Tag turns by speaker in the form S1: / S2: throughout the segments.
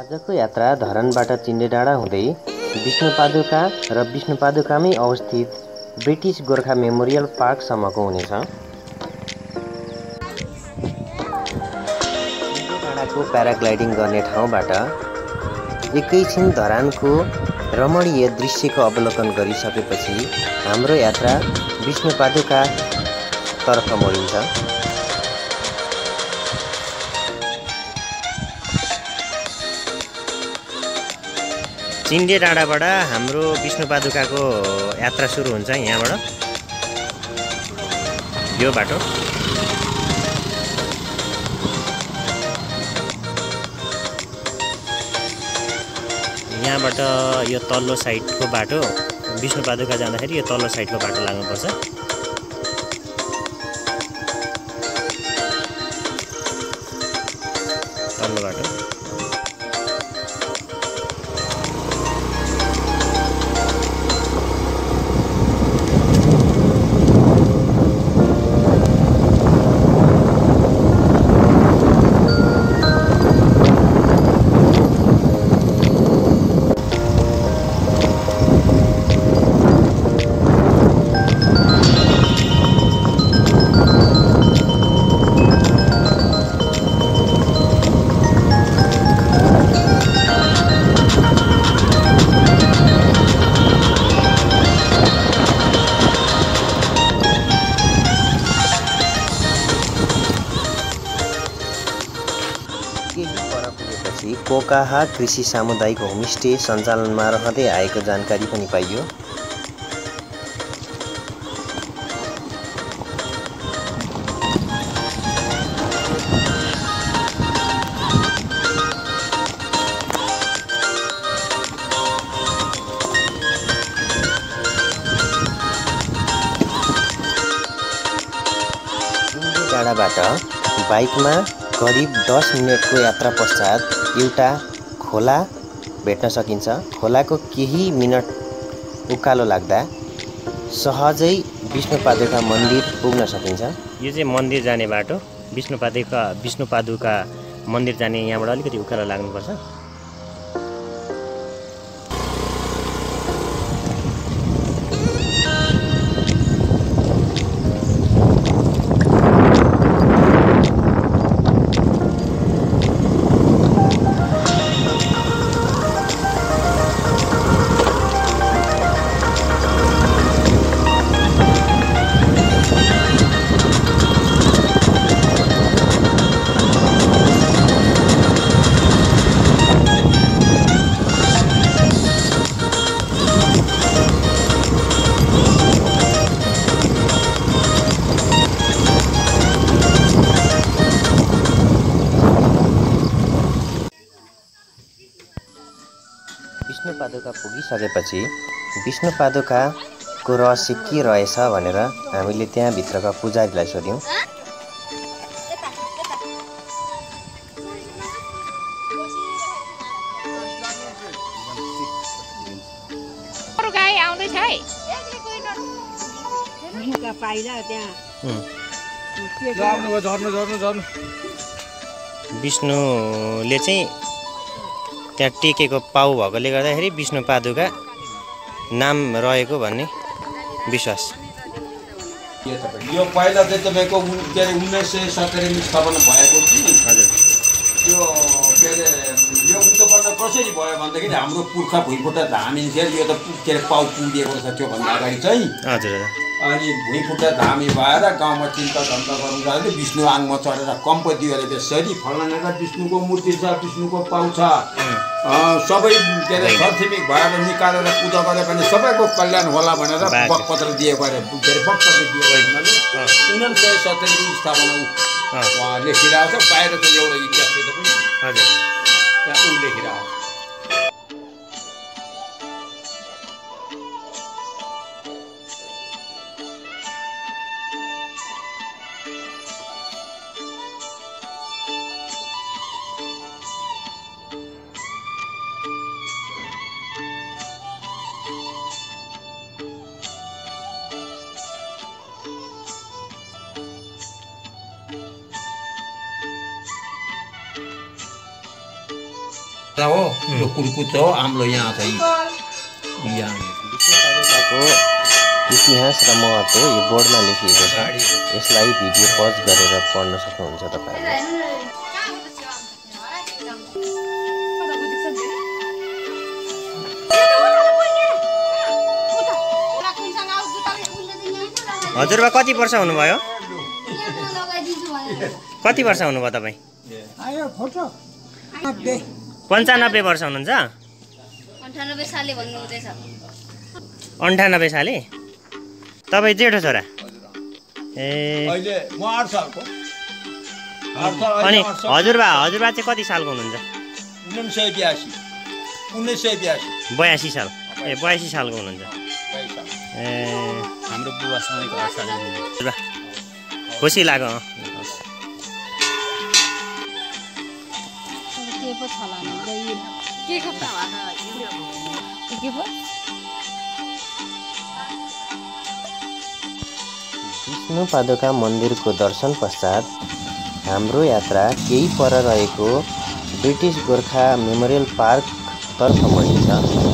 S1: आजको यात्रा धरानबाट चिन्डे डाँडा हुँदै विष्णुपादुका र विष्णुपादुकामै अवस्थित ब्रिटिस गोर्खा मेमोरियल पार्कसम्मको हुनेछ। डाँडाको प्याराग्लाइडिङ गर्ने ठाउँबाट एकैछिन धरानको रमणीय दृश्यको अवलोकन गरिसकेपछि हाम्रो यात्रा विष्णुपादुकातर्फ मोडिन्छ। चिन्डे डाँडाबाट हाम्रो विष्णुपादुकाको यात्रा सुरु हुन्छ यहाँबाट। यो बाटो। यहाँबाट यो तल्लो साइडको बाटो विष्णुपादुका जाँदाखेरि यो तल्लो साइडको बाटो लाग्नुपर्छ। तल्लो बाटो। कोकाहा कृषि सामुदायिक होमस्टे सञ्चालनमा रहँदै आएको जानकारी पनि पाइयो। बाइकमा करिब दस मिनटको यात्रा पश्चात एउटा खोला भेट्न सकिन्छ। खोलाको केही मिनट उकालो लाग्दा सहजै विष्णुपादुका मन्दिर पुग्न सकिन्छ। यो चाहिँ मन्दिर जाने बाटो। विष्णुपादुका विष्णुपादुका मन्दिर जाने यहाँबाट अलिकति उकालो लाग्नुपर्छ। विष्णुपादुका पुगिसकेपछि विष्णुपादुकाको रहस्य के रहेछ भनेर हामीले त्यहाँभित्रका पुजारीलाई सोध्यौँ। विष्णुले चाहिँ त्यहाँ टेकेको पाउ भएकोले गर्दाखेरि विष्णुपादुका नाम रहेको भन्ने विश्वास।
S2: यो पहिला चाहिँ तपाईँको के अरे उन्नाइस सय सत्तरीमा स्थापना भएको कि
S1: हजुर।
S2: यो के अरे यो उत्पन्न कसरी भयो भन्दाखेरि हाम्रो पुर्खा भुइँफुट्टा धामी थियो। यो त के अरे पाउ पुगेको छ त्योभन्दा अगाडि चाहिँ।
S1: हजुर।
S2: अनि भुइँफुट्टा धामी भएर गाउँमा चिन्ता धन्दा गर्नु जाँदाखेरि विष्णु आङमा चढेर कम्पती गरेर त्यसरी फलानाका विष्णुको मूर्ति छ विष्णुको पाउ छ। अँ, सबै के अरे छरछिमेक भएर निकालेर पूजा गरे भने सबैको कल्याण होला भनेर। बकपत्र दिएको अरे के अरे वक्तव्य दिएको हुनाले। उन्नाइस सय सत्तरीको स्थापना लेखिरहेको छ। बाहिर त एउटा इतिहास पनि
S1: हजुर।
S2: त्यहाँ ऊ लेखिरहेको छ। हो यो कुर्कुच हो हाम्रो यहाँ
S1: विष्णुपादुकाको इतिहास र महत्त्व यो बोर्डमा लेखिएको छ यसलाई भिडियो पज गरेर पढ्न सक्नुहुन्छ तपाईँहरूले हजुरबा कति वर्ष हुनुभयो? कति वर्ष हुनुभयो तपाईँ?
S3: आयो फोटो। नब्बे
S1: पन्चानब्बे वर्ष हुनुहुन्छ?
S4: अन्ठानब्बे सालले भन्नुहुँदैछ
S1: अन्ठानब्बे साले? तपाईँ जेठो छोरा? ए।
S2: अहिले म आठ सालको। आठ साल
S1: अनि
S2: साल।
S1: हजुरबा हजुरबा चाहिँ कति सालको हुनुहुन्छ?
S2: बयासी।
S1: साल। ए बयासी सालको हुनुहुन्छ।
S2: साल।
S1: ए।
S5: हाम्रो साल
S1: हजुरबा खुसी लाग्यो अँ।
S4: के पो छ होला नि के को के पो
S1: विष्णु पादुका मन्दिरको दर्शन पश्चात हाम्रो यात्रा केही पर रहेको ब्रिटिस गोर्खा मेमोरियल पार्कतर्फ मडिन्छ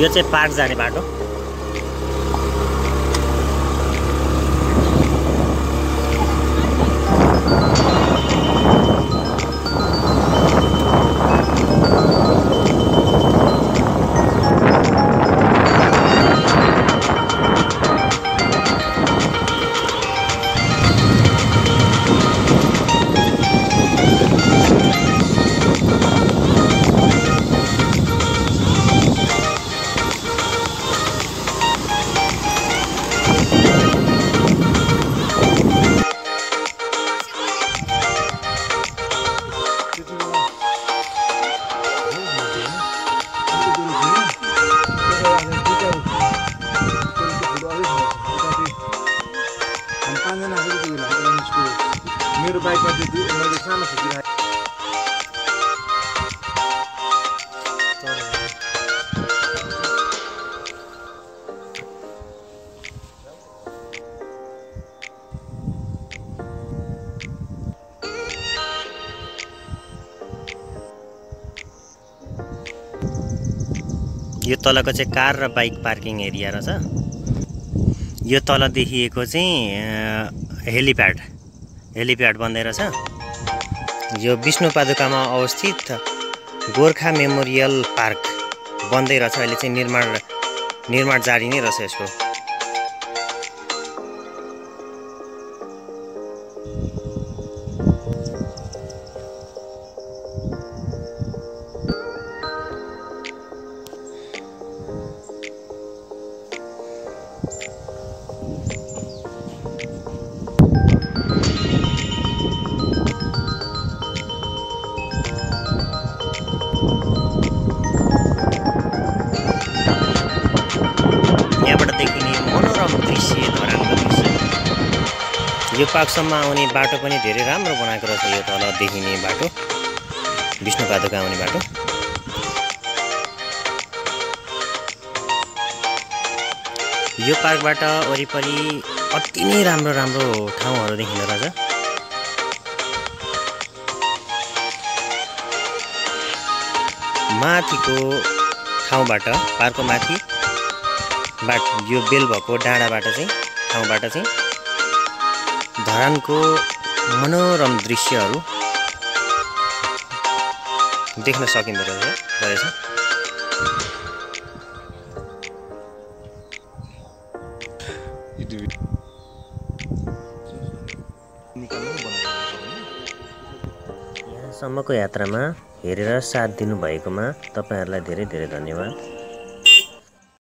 S1: यो चाहिँ पार्क जाने बाटो। यो तलको चाहिँ कार र बाइक पार्किङ एरिया रहेछ। यो तल देखिएको चाहिँ हेलिप्याड। हेलिप्याड बन्दै रहेछ। यो विष्णुपादुकामा अवस्थित गोर्खा मेमोरियल पार्क बन्दै रहेछ अहिले चाहिँ निर्माण निर्माण जारी नै रहेछ यसको। यो पार्कसम्म आउने बाटो पनि धेरै राम्रो बनाएको रहेछ यो तल देखिने बाटो विष्णुपादुका आउने बाटो। यो पार्कबाट वरिपरि अति नै राम्रो राम्रो ठाउँहरू देखिँदो रहेछ। माथिको ठाउँबाट पार्कको माथि बाट यो बेल भएको डाँडाबाट चाहिँ ठाउँबाट चाहिँ धरानको मनोरम दृश्यहरू देख्न सकिँदो रहेछ रहेछ। यहाँसम्मको यात्रामा हेरेर साथ दिनुभएकोमा तपाईँहरूलाई धेरै धेरै धन्यवाद।